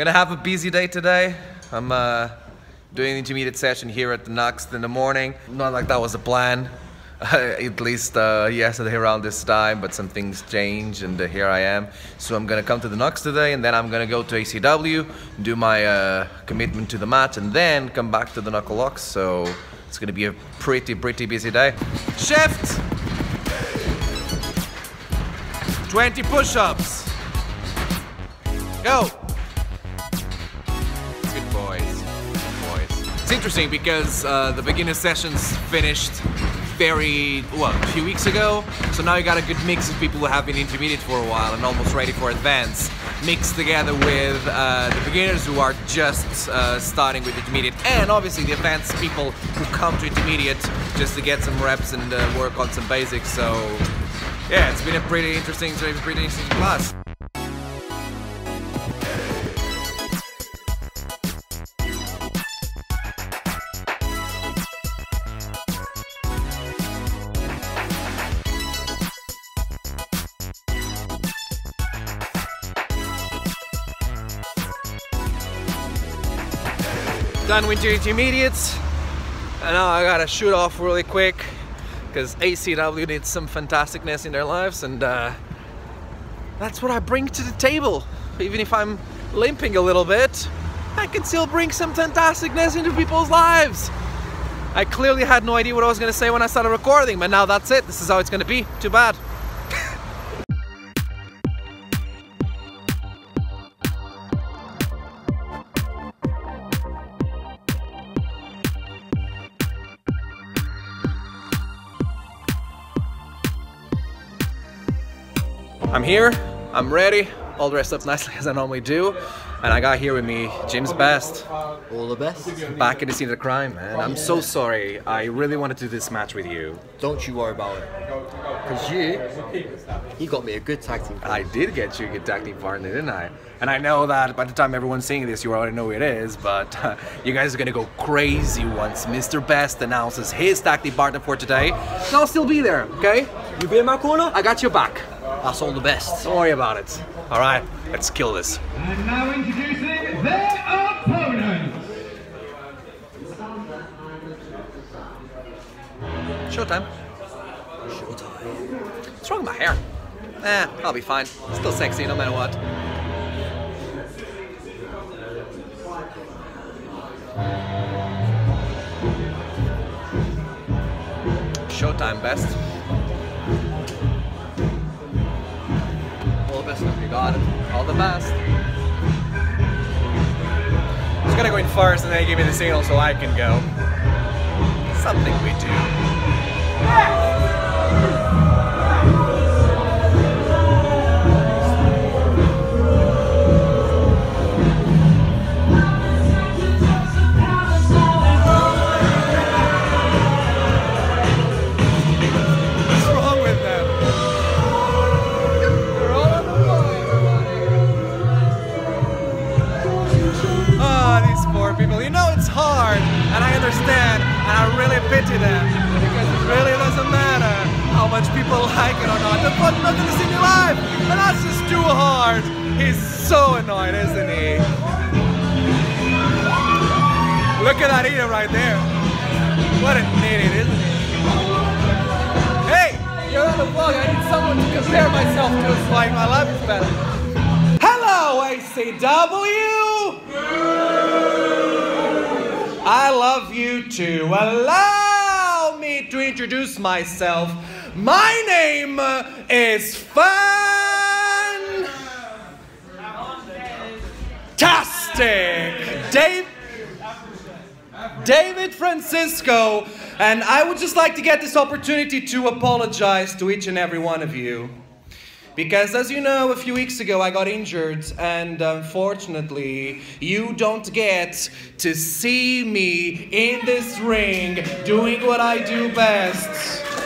Gonna have a busy day today. I'm uh, doing an intermediate session here at the Knucks in the morning. Not like that was the plan. at least uh, yesterday around this time, but some things changed and uh, here I am. So I'm gonna come to the Knucks today and then I'm gonna go to ACW, do my uh, commitment to the match and then come back to the Knucklelocks. So it's gonna be a pretty, pretty busy day. Shift! 20 push-ups. Go! It's interesting because uh, the beginner sessions finished very, well, a few weeks ago. So now you got a good mix of people who have been intermediate for a while and almost ready for advanced, mixed together with uh, the beginners who are just uh, starting with intermediate, and obviously the advanced people who come to intermediate just to get some reps and uh, work on some basics. So yeah, it's been a pretty interesting, pretty interesting class. Done with your intermediates. And now I gotta shoot off really quick because ACW needs some fantasticness in their lives and uh, that's what I bring to the table. Even if I'm limping a little bit I can still bring some fantasticness into people's lives. I clearly had no idea what I was gonna say when I started recording but now that's it. This is how it's gonna be. Too bad I'm here, I'm ready, all dressed up nicely as I normally do, and I got here with me James Best. All the best. Back in the scene of the crime, man. I'm so sorry. I really wanted to do this match with you. Don't you worry about it. Because you, you got me a good tag team. I did get you a good tag team partner, didn't I? And I know that by the time everyone's seeing this, you already know who it is, but uh, you guys are gonna go crazy once Mr. Best announces his tag team partner for today. And I'll still be there, okay? You be in my corner? I got your back. That's all the best. Don't worry about it. All right, let's kill this. And now introducing their opponent. Showtime. Showtime. What's wrong with my hair? Eh, I'll be fine. Still sexy no matter what. Showtime, best. Best, you got it. All the best. Just gonna go in first and then give me the signal so I can go. Something we do. Understand, and I really pity them because it really doesn't matter how much people like it or not. The fuck's not gonna see me live, and that's just too hard. He's so annoyed, isn't he? Look at that eater right there. What an idiot, isn't he? Hey, you're on the vlog. I need someone to compare myself to so like my life is better. Hello, ACW. I love you too. Allow me to introduce myself. My name uh, is Fan. Tastic. Dave. David Francisco, and I would just like to get this opportunity to apologize to each and every one of you. Because as you know, a few weeks ago I got injured, and unfortunately, you don't get to see me in this ring doing what I do best.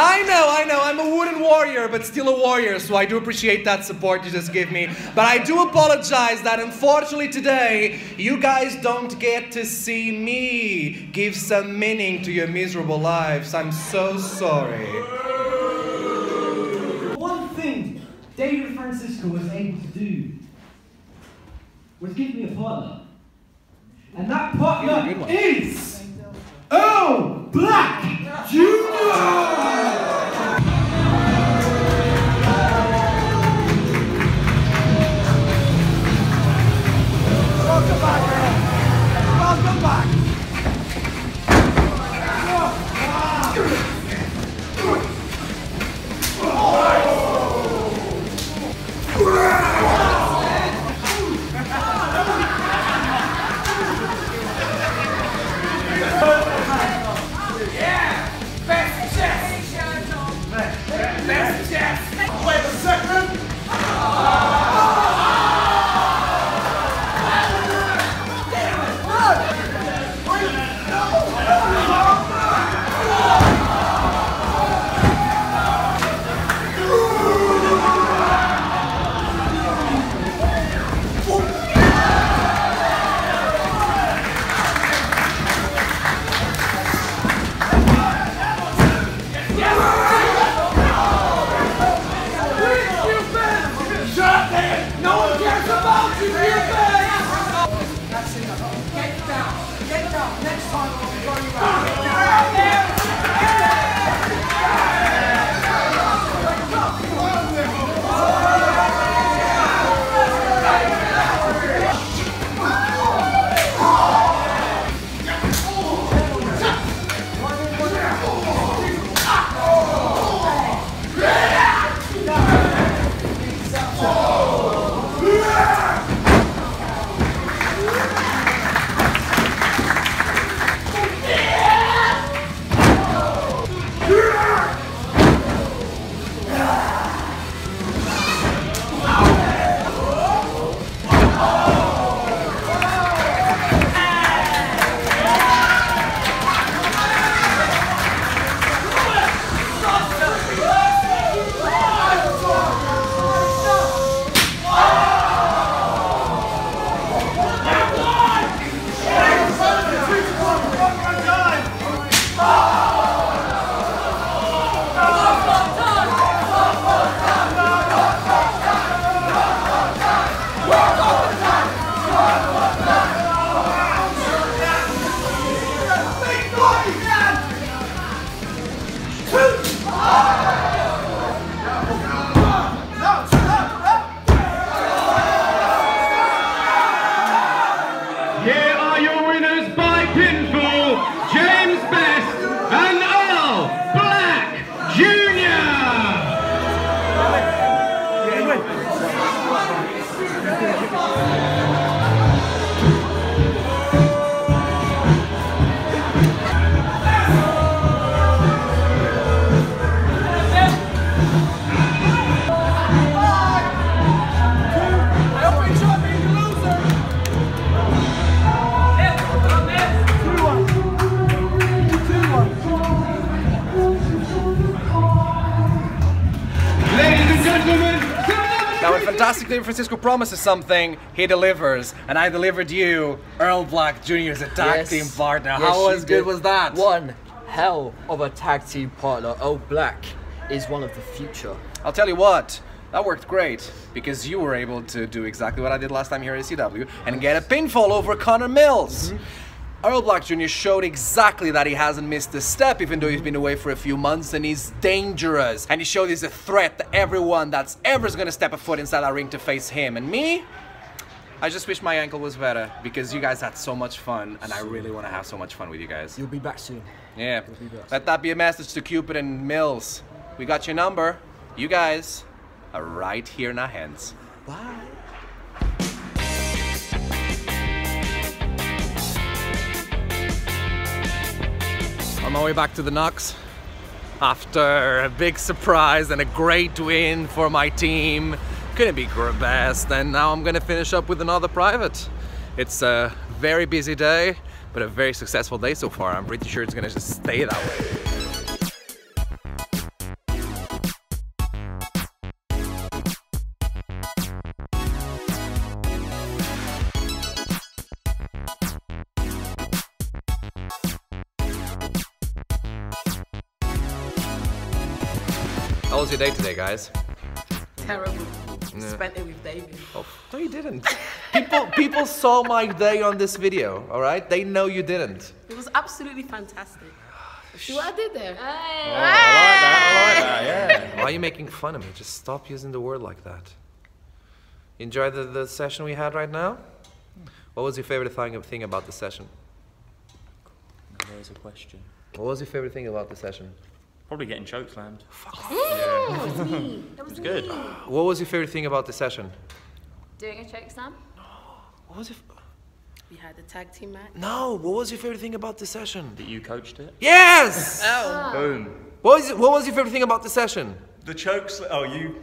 I know, I know, I'm a wooden warrior, but still a warrior, so I do appreciate that support you just give me. But I do apologize that unfortunately today, you guys don't get to see me give some meaning to your miserable lives. I'm so sorry. One thing David Francisco was able to do was give me a partner. And that partner is Earl Black Fantastic David Francisco promises something, he delivers. And I delivered you, Earl Black Jr. as a tag Yes. team partner. Yes, How was good was that? One hell of a tag team partner. Oh, Black is one of the future. I'll tell you what, that worked great because you were able to do exactly what I did last time here at CW and get a pinfall over Connor Mills. Mm-hmm. Earl Black Jr. showed exactly that he hasn't missed a step, even though he's been away for a few months and he's dangerous. And he showed he's a threat to everyone that's ever gonna step a foot inside that ring to face him. And me, I just wish my ankle was better because you guys had so much fun and I really wanna have so much fun with you guys. You'll be back soon. Yeah. back. Let that be a message to Cupid and Mills. We got your number. You guys are right here in our hands. Bye. On my way back to the Knucks after a big surprise and a great win for my team. Couldn't be best, and now I'm gonna finish up with another private. It's a very busy day, but a very successful day so far. I'm pretty sure it's gonna just stay that way. How was your day today, guys? terrible. Spent it with David. Oh, no, you didn't. People, people saw my day on this video. All right, they know you didn't. It was absolutely fantastic. See what I did there? Oh, I like that. I like that. Yeah. Why are you making fun of me? Just stop using the word like that. Enjoy the, the session we had right now? What was your favorite thing, thing about the session? There's a question. What was your favorite thing about the session? Probably getting choke slammed. That was me. That was It's good. me. What was your favorite thing about the session? Doing a choke slam. What was it? We had the tag team match. no, what was your favorite thing about the session? That you coached it. Yes! Oh. Ah. Boom. What was, what was your favorite thing about the session? The chokes. Oh, you,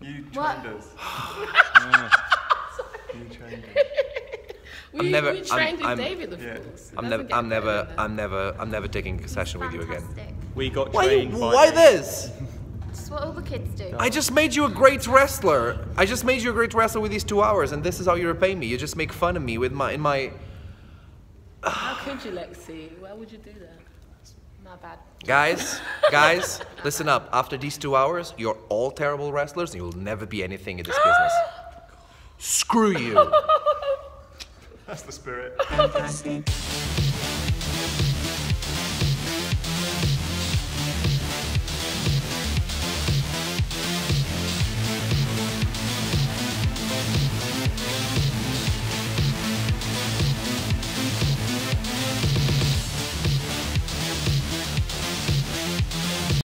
you What? trained us. You trained us. We, never- we I'm- trained with I'm- David, of Yeah. course. I'm doesn't never, I'm never. I'm never, I'm never taking a session with you again. Fantastic. We got Why, trained by why this? It's what all the kids do. I just made you a great wrestler. I just made you a great wrestler with these two hours, and this is how you repay me. You just make fun of me with my, in my. How could you, Lexi? Why would you do that? Not bad. Guys, guys, listen up. After these two hours, you're all terrible wrestlers, and you'll never be anything in this business. Screw you. That's the spirit. Fantastic.